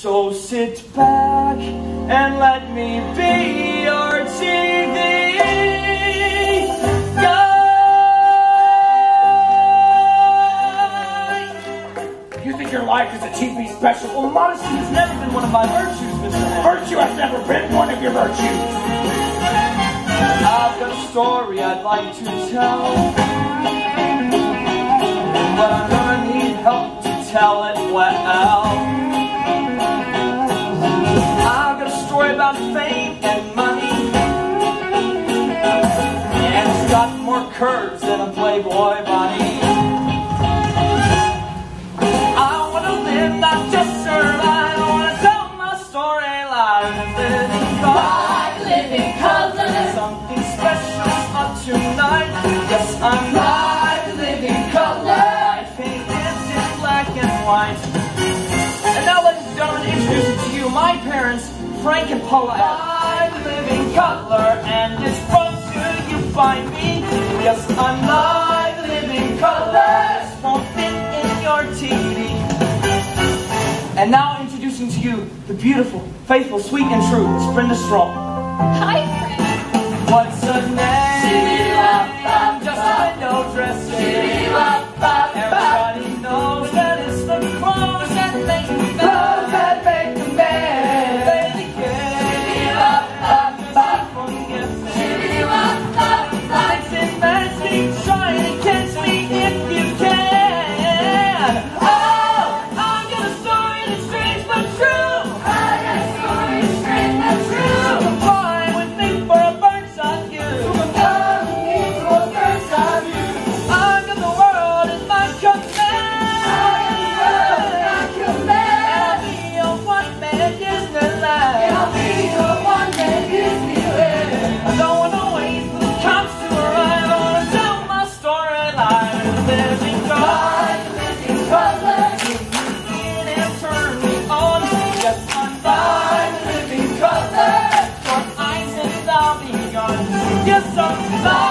So sit back and let me be your TV guide. You think your life is a TV special? Well, modesty has never been one of my virtues, Mr. Virtue has never been one of your virtues. I've got a story I'd like to tell. But I'm gonna need help to tell it well. About fame and money. And it's got more curves than a Playboy body. I wanna live, not just survive. I wanna tell my story live and live in Like living color, Something special tonight. Yes, I'm like living color. I painted in black and white. And now, ladies and gentlemen, introducing to you my parents, Frank and Paula Adams. I'm living color, and it's from till you find me. Yes, I'm live living color. Won't fit in your TV. And now introducing to you the beautiful, faithful, sweet, and true Miss Brenda Strong. Hi, friend. What's her name? just unbind living color. From eyes and I'll be gone. Yes, I'm fine.